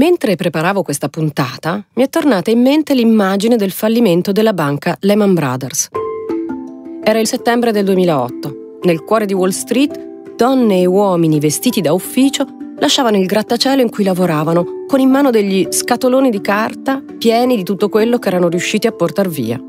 Mentre preparavo questa puntata, mi è tornata in mente l'immagine del fallimento della banca Lehman Brothers. Era il settembre del 2008. Nel cuore di Wall Street, donne e uomini vestiti da ufficio lasciavano il grattacielo in cui lavoravano con in mano degli scatoloni di carta pieni di tutto quello che erano riusciti a portar via.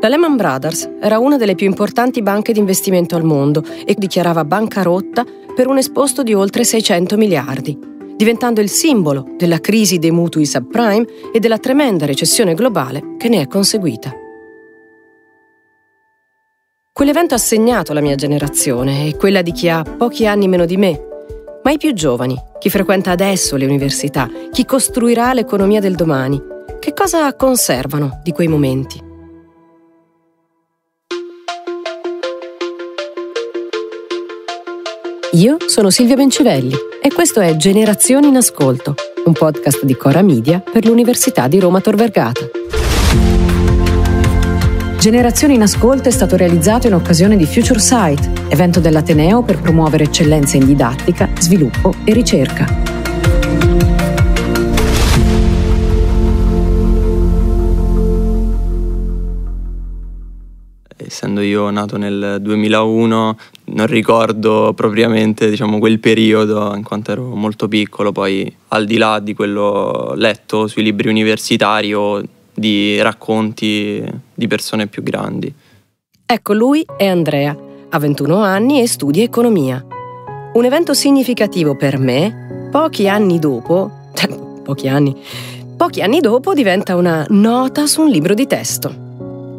La Lehman Brothers era una delle più importanti banche di investimento al mondo e dichiarava bancarotta per un esposto di oltre 600 miliardi, diventando il simbolo della crisi dei mutui subprime e della tremenda recessione globale che ne è conseguita. Quell'evento ha segnato la mia generazione e quella di chi ha pochi anni meno di me, ma i più giovani, chi frequenta adesso le università, chi costruirà l'economia del domani, che cosa conservano di quei momenti? Io sono Silvia Bencivelli e questo è Generazioni in Ascolto, un podcast di Cora Media per l'Università di Roma Tor Vergata. Generazioni in Ascolto è stato realizzato in occasione di Future Sight, evento dell'Ateneo per promuovere eccellenza in didattica, sviluppo e ricerca. Essendo io nato nel 2001 non ricordo propriamente diciamo, quel periodo in quanto ero molto piccolo, poi al di là di quello letto sui libri universitari o di racconti di persone più grandi. Ecco lui è Andrea, ha 21 anni e studia economia. Un evento significativo per me, pochi anni dopo, pochi anni, pochi anni dopo diventa una nota su un libro di testo.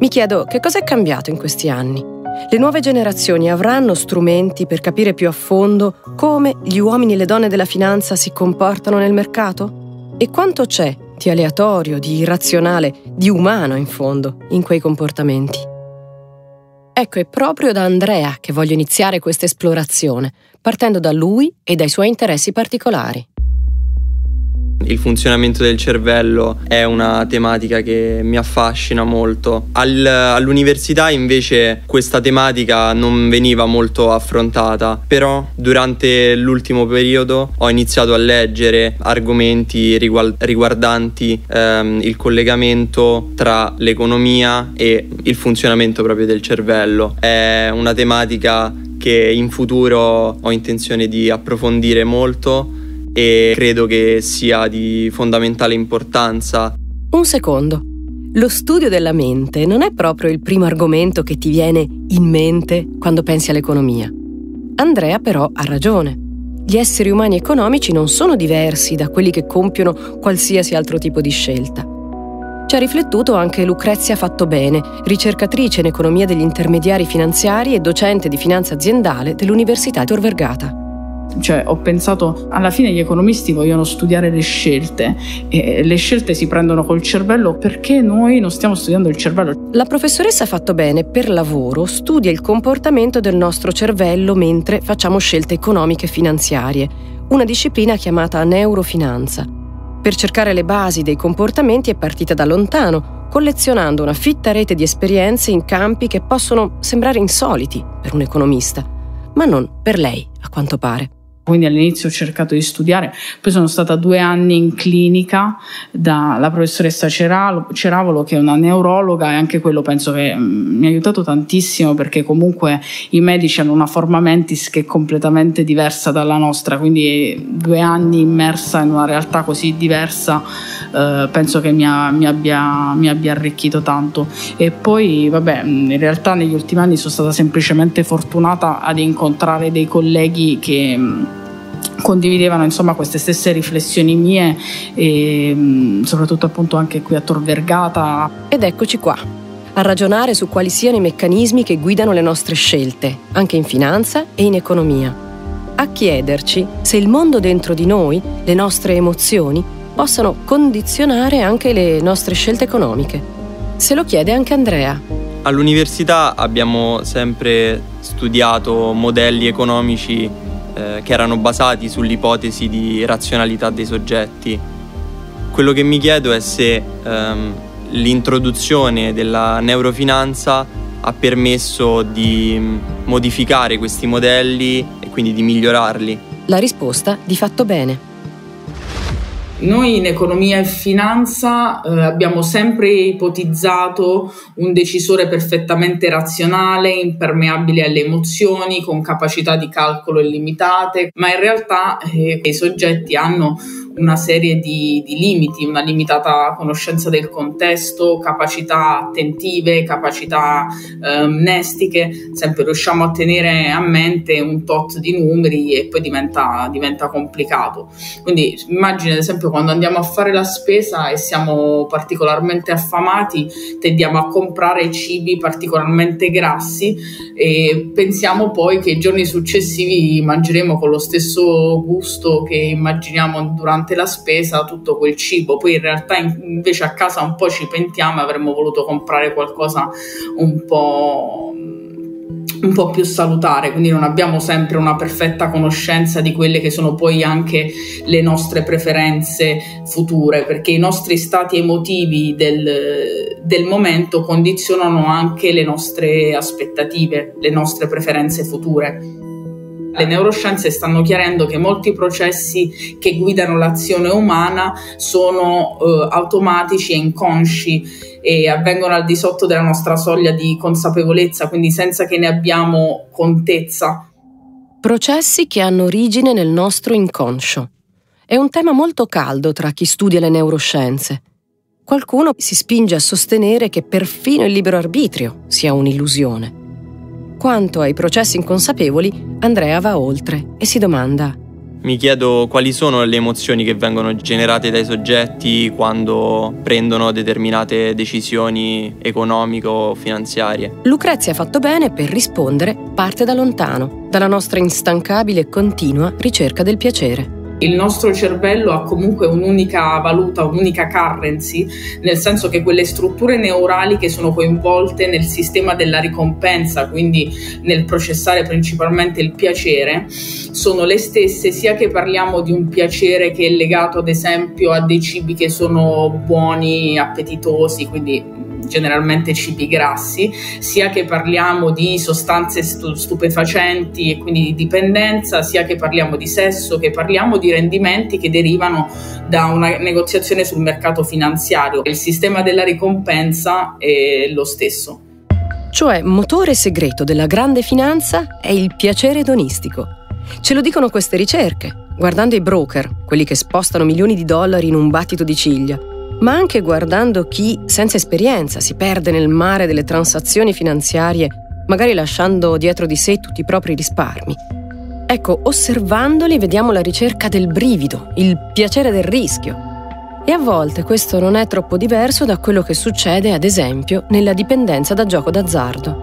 Mi chiedo che cosa è cambiato in questi anni. Le nuove generazioni avranno strumenti per capire più a fondo come gli uomini e le donne della finanza si comportano nel mercato? E quanto c'è di aleatorio, di irrazionale, di umano in fondo in quei comportamenti? Ecco, è proprio da Andrea che voglio iniziare questa esplorazione, partendo da lui e dai suoi interessi particolari. Il funzionamento del cervello è una tematica che mi affascina molto. Al, all'università invece questa tematica non veniva molto affrontata, però durante l'ultimo periodo ho iniziato a leggere argomenti riguardanti ehm, il collegamento tra l'economia e il funzionamento proprio del cervello. È una tematica che in futuro ho intenzione di approfondire molto e credo che sia di fondamentale importanza. Un secondo. Lo studio della mente non è proprio il primo argomento che ti viene in mente quando pensi all'economia. Andrea però ha ragione. Gli esseri umani economici non sono diversi da quelli che compiono qualsiasi altro tipo di scelta. Ci ha riflettuto anche Lucrezia Fattobene, ricercatrice in economia degli intermediari finanziari e docente di finanza aziendale dell'Università Tor Vergata. Cioè, ho pensato, alla fine gli economisti vogliono studiare le scelte e le scelte si prendono col cervello perché noi non stiamo studiando il cervello. La professoressa Fatto Bene per lavoro studia il comportamento del nostro cervello mentre facciamo scelte economiche e finanziarie, una disciplina chiamata neurofinanza. Per cercare le basi dei comportamenti è partita da lontano, collezionando una fitta rete di esperienze in campi che possono sembrare insoliti per un economista, ma non per lei, a quanto pare. Quindi all'inizio ho cercato di studiare, poi sono stata due anni in clinica dalla professoressa Ceravolo che è una neurologa e anche quello penso che mm, mi ha aiutato tantissimo perché comunque i medici hanno una forma mentis che è completamente diversa dalla nostra, quindi due anni immersa in una realtà così diversa eh, penso che mi, ha, mi, abbia, mi abbia arricchito tanto. E poi vabbè, in realtà negli ultimi anni sono stata semplicemente fortunata ad incontrare dei colleghi che mm, condividevano insomma queste stesse riflessioni mie e mm, soprattutto appunto anche qui a Tor Vergata. Ed eccoci qua, a ragionare su quali siano i meccanismi che guidano le nostre scelte, anche in finanza e in economia. A chiederci se il mondo dentro di noi, le nostre emozioni, possano condizionare anche le nostre scelte economiche. Se lo chiede anche Andrea. All'università abbiamo sempre studiato modelli economici eh, che erano basati sull'ipotesi di razionalità dei soggetti. Quello che mi chiedo è se ehm, l'introduzione della neurofinanza ha permesso di mm, modificare questi modelli e quindi di migliorarli. La risposta di fatto bene. Noi in economia e finanza eh, abbiamo sempre ipotizzato un decisore perfettamente razionale, impermeabile alle emozioni, con capacità di calcolo illimitate, ma in realtà eh, i soggetti hanno una serie di, di, limiti, una limitata conoscenza del contesto, capacità attentive, capacità eh, mnestiche, sempre riusciamo a tenere a mente un tot di numeri e poi diventa, diventa complicato. Quindi immagine ad esempio quando andiamo a fare la spesa e siamo particolarmente affamati, tendiamo a comprare cibi particolarmente grassi e pensiamo poi che i giorni successivi mangeremo con lo stesso gusto che immaginiamo durante durante la spesa tutto quel cibo, poi in realtà invece a casa un po' ci pentiamo e avremmo voluto comprare qualcosa un po' un po' più salutare, quindi non abbiamo sempre una perfetta conoscenza di quelle che sono poi anche le nostre preferenze future, perché i nostri stati emotivi del, del momento condizionano anche le nostre aspettative, le nostre preferenze future. Le neuroscienze stanno chiarendo che molti processi che guidano l'azione umana sono eh, automatici e inconsci e avvengono al di sotto della nostra soglia di consapevolezza, quindi senza che ne abbiamo contezza. Processi che hanno origine nel nostro inconscio. È un tema molto caldo tra chi studia le neuroscienze. Qualcuno si spinge a sostenere che perfino il libero arbitrio sia un'illusione. Quanto ai processi inconsapevoli, Andrea va oltre e si domanda mi chiedo quali sono le emozioni che vengono generate dai soggetti quando prendono determinate decisioni economico-finanziarie. Lucrezia ha fatto bene per rispondere parte da lontano, dalla nostra instancabile e continua ricerca del piacere il nostro cervello ha comunque un'unica valuta, un'unica currency, nel senso che quelle strutture neurali che sono coinvolte nel sistema della ricompensa, quindi nel processare principalmente il piacere, sono le stesse sia che parliamo di un piacere che è legato ad esempio a dei cibi che sono buoni, appetitosi, quindi generalmente cibi grassi, sia che parliamo di sostanze stupefacenti e quindi di dipendenza, sia che parliamo di sesso, che parliamo di rendimenti che derivano da una negoziazione sul mercato finanziario. Il sistema della ricompensa è lo stesso. Cioè, motore segreto della grande finanza è il piacere edonistico. Ce lo dicono queste ricerche, guardando i broker, quelli che spostano milioni di dollari in un battito di ciglia ma anche guardando chi, senza esperienza, si perde nel mare delle transazioni finanziarie, magari lasciando dietro di sé tutti i propri risparmi. Ecco, osservandoli vediamo la ricerca del brivido, il piacere del rischio. E a volte questo non è troppo diverso da quello che succede, ad esempio, nella dipendenza da gioco d'azzardo.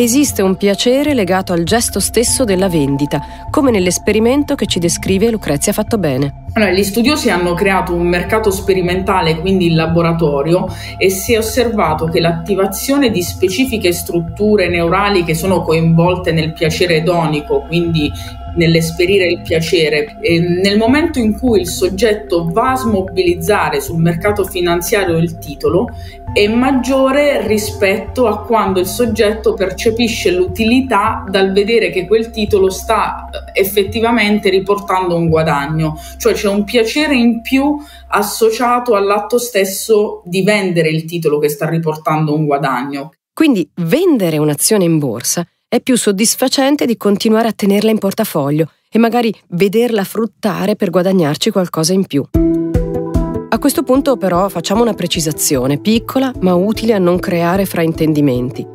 Esiste un piacere legato al gesto stesso della vendita, come nell'esperimento che ci descrive Lucrezia Fatto Bene. Allora, gli studiosi hanno creato un mercato sperimentale, quindi in laboratorio, e si è osservato che l'attivazione di specifiche strutture neurali che sono coinvolte nel piacere edonico, quindi nell'esperire il piacere. E nel momento in cui il soggetto va a smobilizzare sul mercato finanziario il titolo, è maggiore rispetto a quando il soggetto percepisce l'utilità dal vedere che quel titolo sta eh, effettivamente riportando un guadagno, cioè c'è un piacere in più associato all'atto stesso di vendere il titolo che sta riportando un guadagno. Quindi vendere un'azione in borsa è più soddisfacente di continuare a tenerla in portafoglio e magari vederla fruttare per guadagnarci qualcosa in più. A questo punto però facciamo una precisazione, piccola ma utile a non creare fraintendimenti.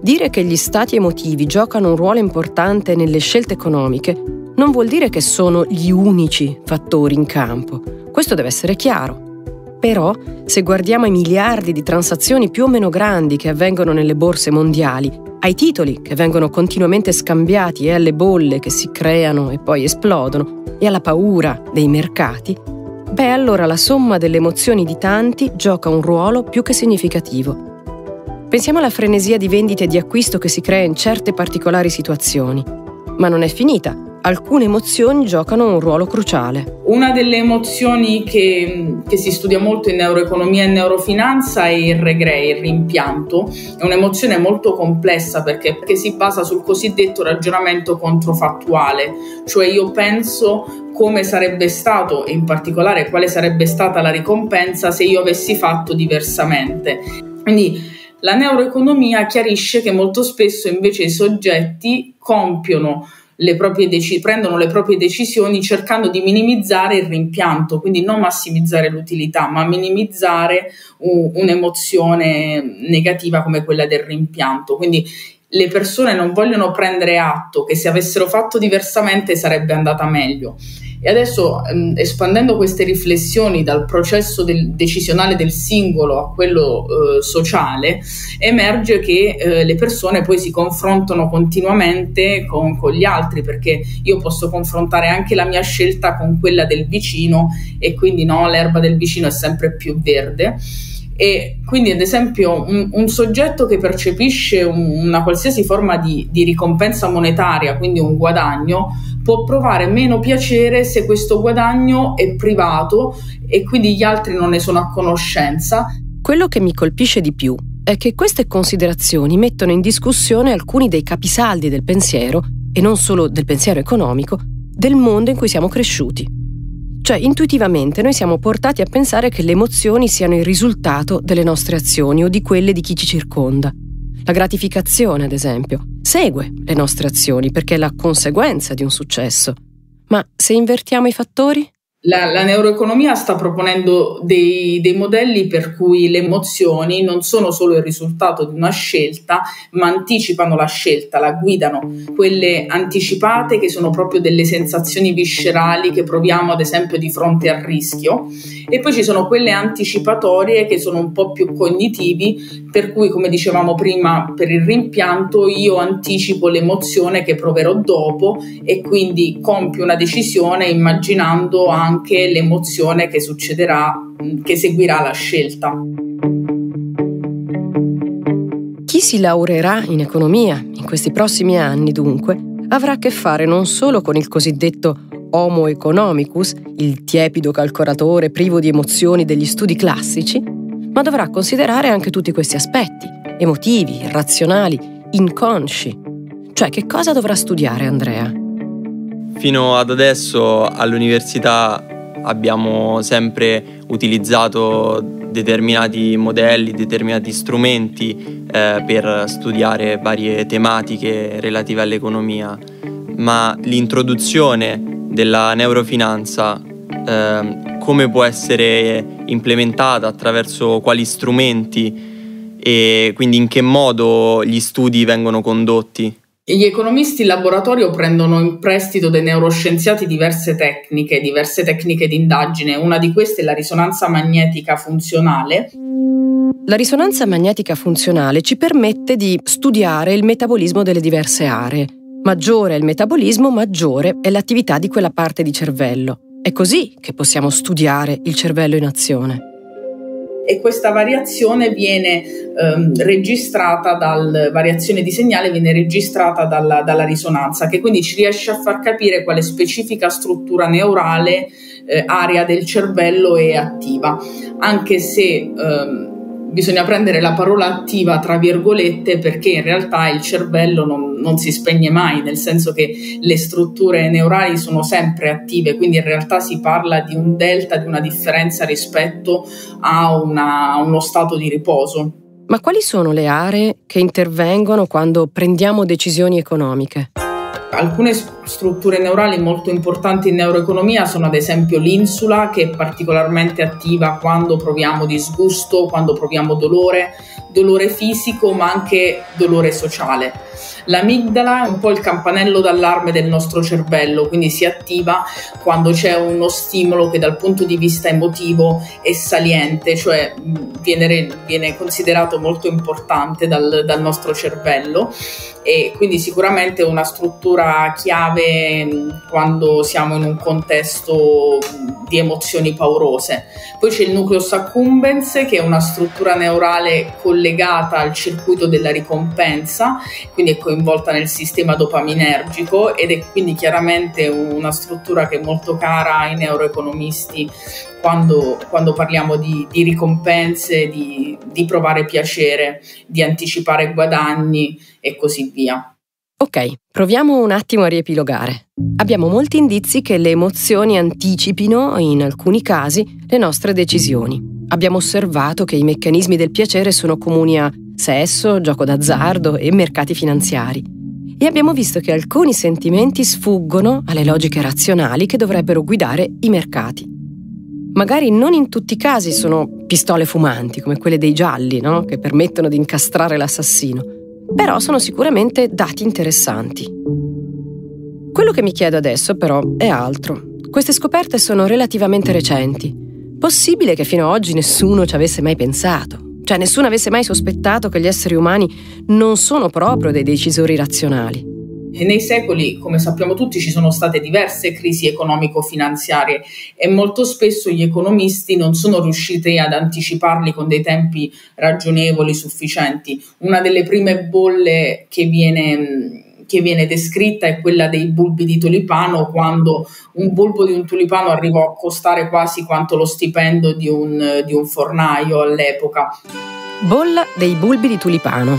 Dire che gli stati emotivi giocano un ruolo importante nelle scelte economiche non vuol dire che sono gli unici fattori in campo. Questo deve essere chiaro. Però, se guardiamo ai miliardi di transazioni più o meno grandi che avvengono nelle borse mondiali ai titoli che vengono continuamente scambiati e alle bolle che si creano e poi esplodono e alla paura dei mercati, beh allora la somma delle emozioni di tanti gioca un ruolo più che significativo. Pensiamo alla frenesia di vendita e di acquisto che si crea in certe particolari situazioni. Ma non è finita, alcune emozioni giocano un ruolo cruciale. Una delle emozioni che, che, si studia molto in neuroeconomia e neurofinanza è il regret, il rimpianto. È un'emozione molto complessa perché, perché si basa sul cosiddetto ragionamento controfattuale, cioè io penso come sarebbe stato e in particolare quale sarebbe stata la ricompensa se io avessi fatto diversamente. Quindi la neuroeconomia chiarisce che molto spesso invece i soggetti compiono le proprie dec- prendono le proprie decisioni cercando di minimizzare il rimpianto, quindi non massimizzare l'utilità, ma minimizzare un, un'emozione negativa come quella del rimpianto. Quindi le persone non vogliono prendere atto che se avessero fatto diversamente sarebbe andata meglio. E adesso ehm, espandendo queste riflessioni dal processo del, decisionale del singolo a quello eh, sociale, emerge che eh, le persone poi si confrontano continuamente con, con, gli altri, perché io posso confrontare anche la mia scelta con quella del vicino e quindi no, l'erba del vicino è sempre più verde. E quindi, ad esempio, un, un soggetto che percepisce un, una qualsiasi forma di, di ricompensa monetaria, quindi un guadagno, può provare meno piacere se questo guadagno è privato e quindi gli altri non ne sono a conoscenza. Quello che mi colpisce di più è che queste considerazioni mettono in discussione alcuni dei capisaldi del pensiero, e non solo del pensiero economico, del mondo in cui siamo cresciuti. Cioè, intuitivamente noi siamo portati a pensare che le emozioni siano il risultato delle nostre azioni o di quelle di chi ci circonda. La gratificazione, ad esempio, segue le nostre azioni perché è la conseguenza di un successo. Ma se invertiamo i fattori? La, la, neuroeconomia sta proponendo dei, dei, modelli per cui le emozioni non sono solo il risultato di una scelta, ma anticipano la scelta, la guidano. Quelle anticipate che sono proprio delle sensazioni viscerali che proviamo ad esempio di fronte al rischio e poi ci sono quelle anticipatorie che sono un po' più cognitivi, per cui come dicevamo prima per il rimpianto io anticipo l'emozione che proverò dopo e quindi compio una decisione immaginando anche anche l'emozione che succederà, che seguirà la scelta. Chi si laureerà in economia in questi prossimi anni, dunque, avrà a che fare non solo con il cosiddetto Homo economicus, il tiepido calcolatore privo di emozioni degli studi classici, ma dovrà considerare anche tutti questi aspetti, emotivi, razionali, inconsci. Cioè, che cosa dovrà studiare Andrea? Fino ad adesso all'università abbiamo sempre utilizzato determinati modelli, determinati strumenti eh, per studiare varie tematiche relative all'economia, ma l'introduzione della neurofinanza eh, come può essere implementata, attraverso quali strumenti e quindi in che modo gli studi vengono condotti? Gli economisti in laboratorio prendono in prestito dai neuroscienziati diverse tecniche, diverse tecniche di indagine. Una di queste è la risonanza magnetica funzionale. La risonanza magnetica funzionale ci permette di studiare il metabolismo delle diverse aree. Maggiore è il metabolismo, maggiore è l'attività di quella parte di cervello. È così che possiamo studiare il cervello in azione e questa variazione viene ehm, registrata dal variazione di segnale viene registrata dalla, dalla, risonanza che quindi ci riesce a far capire quale specifica struttura neurale eh, area del cervello è attiva. Anche se ehm, bisogna prendere la parola attiva tra virgolette perché in realtà il cervello non, non, si spegne mai, nel senso che le strutture neurali sono sempre attive, quindi in realtà si parla di un delta, di una differenza rispetto a una, uno stato di riposo. Ma quali sono le aree che intervengono quando prendiamo decisioni economiche? Alcune strutture neurali molto importanti in neuroeconomia sono ad esempio l'insula che è particolarmente attiva quando proviamo disgusto, quando proviamo dolore, dolore fisico ma anche dolore sociale. L'amigdala è un po' il campanello d'allarme del nostro cervello, quindi si attiva quando c'è uno stimolo che dal punto di vista emotivo è saliente, cioè viene, viene considerato molto importante dal, dal nostro cervello e quindi sicuramente una struttura chiave quando siamo in un contesto di emozioni paurose. Poi c'è il nucleus accumbens che è una struttura neurale collegata al circuito della ricompensa, quindi è coinvolta nel sistema dopaminergico ed è quindi chiaramente una struttura che è molto cara ai neuroeconomisti quando, quando parliamo di, di ricompense, di, di provare piacere, di anticipare guadagni e così via. Ok, proviamo un attimo a riepilogare. Abbiamo molti indizi che le emozioni anticipino, in alcuni casi, le nostre decisioni. Abbiamo osservato che i meccanismi del piacere sono comuni a sesso, gioco d'azzardo e mercati finanziari. E abbiamo visto che alcuni sentimenti sfuggono alle logiche razionali che dovrebbero guidare i mercati magari non in tutti i casi sono pistole fumanti come quelle dei gialli, no? che permettono di incastrare l'assassino, però sono sicuramente dati interessanti. Quello che mi chiedo adesso però è altro. Queste scoperte sono relativamente recenti. Possibile che fino ad oggi nessuno ci avesse mai pensato? Cioè nessuno avesse mai sospettato che gli esseri umani non sono proprio dei decisori razionali? E nei secoli, come sappiamo tutti, ci sono state diverse crisi economico-finanziarie e molto spesso gli economisti non sono riusciti ad anticiparli con dei tempi ragionevoli, sufficienti. Una delle prime bolle che viene che viene descritta è quella dei bulbi di tulipano, quando un bulbo di un tulipano arrivò a costare quasi quanto lo stipendio di un, di un fornaio all'epoca. Bolla dei bulbi di tulipano.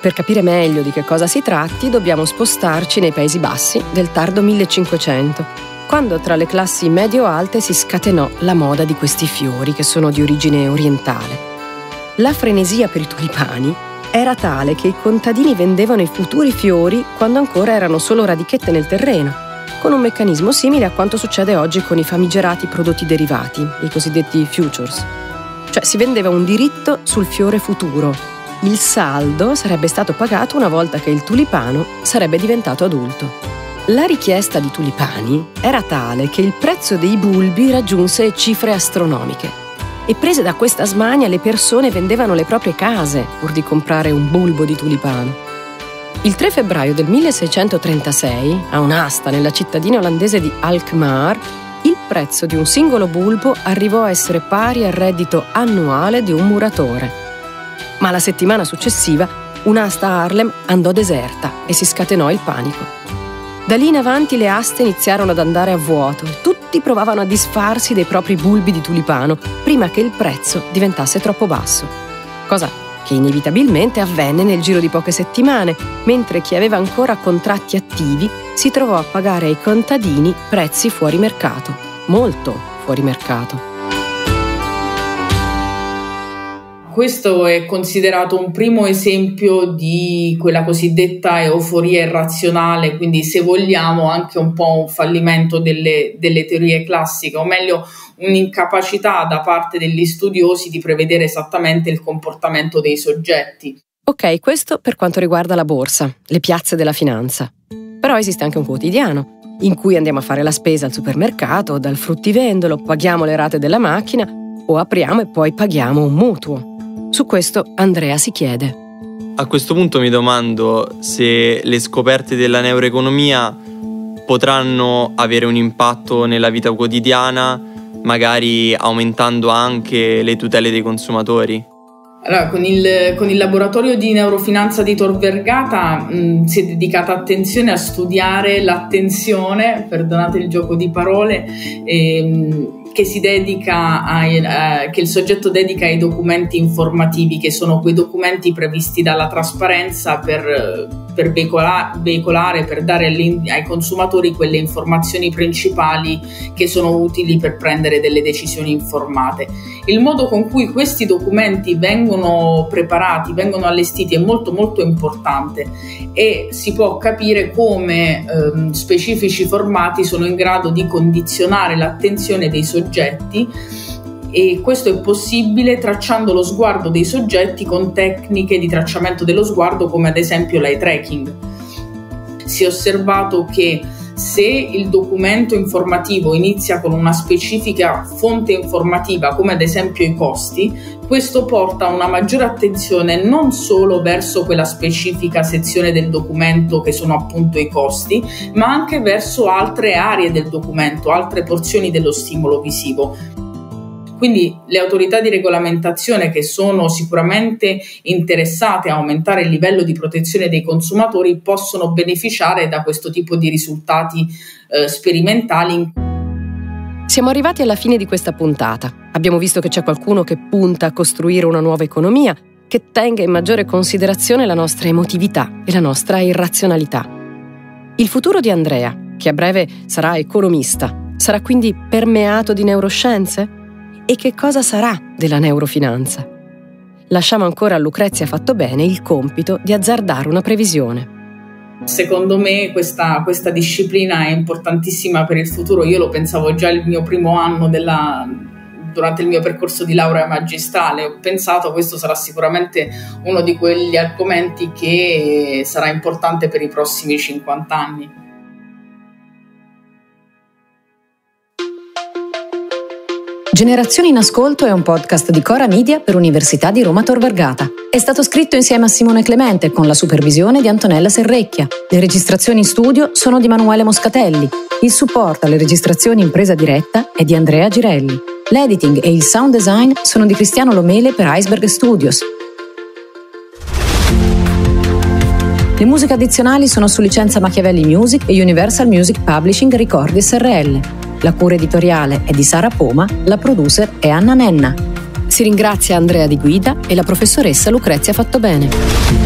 Per capire meglio di che cosa si tratti, dobbiamo spostarci nei Paesi Bassi del tardo 1500, quando tra le classi medio-alte si scatenò la moda di questi fiori che sono di origine orientale. La frenesia per i tulipani era tale che i contadini vendevano i futuri fiori quando ancora erano solo radichette nel terreno, con un meccanismo simile a quanto succede oggi con i famigerati prodotti derivati, i cosiddetti futures. Cioè si vendeva un diritto sul fiore futuro, il saldo sarebbe stato pagato una volta che il tulipano sarebbe diventato adulto. La richiesta di tulipani era tale che il prezzo dei bulbi raggiunse cifre astronomiche. E prese da questa smania le persone vendevano le proprie case pur di comprare un bulbo di tulipano. Il 3 febbraio del 1636, a un'asta nella cittadina olandese di Alkmaar, il prezzo di un singolo bulbo arrivò a essere pari al reddito annuale di un muratore ma la settimana successiva un'asta a Harlem andò deserta e si scatenò il panico. Da lì in avanti le aste iniziarono ad andare a vuoto e tutti provavano a disfarsi dei propri bulbi di tulipano prima che il prezzo diventasse troppo basso. Cosa che inevitabilmente avvenne nel giro di poche settimane, mentre chi aveva ancora contratti attivi si trovò a pagare ai contadini prezzi fuori mercato, molto fuori mercato. Questo è considerato un primo esempio di quella cosiddetta euforia irrazionale, quindi se vogliamo anche un po' un fallimento delle, delle teorie classiche, o meglio un'incapacità da parte degli studiosi di prevedere esattamente il comportamento dei soggetti. Ok, questo per quanto riguarda la borsa, le piazze della finanza. Però esiste anche un quotidiano, in cui andiamo a fare la spesa al supermercato, dal fruttivendolo, paghiamo le rate della macchina o apriamo e poi paghiamo un mutuo. Su questo Andrea si chiede. A questo punto mi domando se le scoperte della neuroeconomia potranno avere un impatto nella vita quotidiana, magari aumentando anche le tutele dei consumatori. Allora, con il, con il, laboratorio di neurofinanza di Tor Vergata mh, si è dedicata attenzione a studiare l'attenzione, perdonate il gioco di parole, e, mh, che si dedica ai, eh, che il soggetto dedica ai documenti informativi, che sono quei documenti previsti dalla trasparenza per, per veicola, veicolare, per dare ai consumatori quelle informazioni principali che sono utili per prendere delle decisioni informate. Il modo con cui questi documenti vengono preparati, vengono allestiti è molto molto importante e si può capire come ehm, specifici formati sono in grado di condizionare l'attenzione dei soggetti e questo è possibile tracciando lo sguardo dei soggetti con tecniche di tracciamento dello sguardo come ad esempio l'eye tracking. Si è osservato che se il documento informativo inizia con una specifica fonte informativa, come ad esempio i costi, questo porta a una maggiore attenzione non solo verso quella specifica sezione del documento che sono appunto i costi, ma anche verso altre aree del documento, altre porzioni dello stimolo visivo. Quindi le autorità di regolamentazione che sono sicuramente interessate a aumentare il livello di protezione dei consumatori possono beneficiare da questo tipo di risultati eh, sperimentali. Siamo arrivati alla fine di questa puntata. Abbiamo visto che c'è qualcuno che punta a costruire una nuova economia che tenga in maggiore considerazione la nostra emotività e la nostra irrazionalità. Il futuro di Andrea, che a breve sarà economista, sarà quindi permeato di neuroscienze? E che cosa sarà della neurofinanza? Lasciamo ancora a Lucrezia Fatto Bene il compito di azzardare una previsione. Secondo me questa, questa, disciplina è importantissima per il futuro. Io lo pensavo già il mio primo anno della, durante il mio percorso di laurea magistrale. Ho pensato che questo sarà sicuramente uno di quegli argomenti che sarà importante per i prossimi 50 anni. Generazioni in Ascolto è un podcast di Cora Media per Università di Roma Tor Vergata. È stato scritto insieme a Simone Clemente con la supervisione di Antonella Serrecchia. Le registrazioni in studio sono di Manuele Moscatelli. Il supporto alle registrazioni in presa diretta è di Andrea Girelli. L'editing e il sound design sono di Cristiano Lomele per Iceberg Studios. Le musiche addizionali sono su licenza Machiavelli Music e Universal Music Publishing Ricordi SRL. La cura editoriale è di Sara Poma, la producer è Anna Nenna. Si ringrazia Andrea Di Guida e la professoressa Lucrezia Fattobene.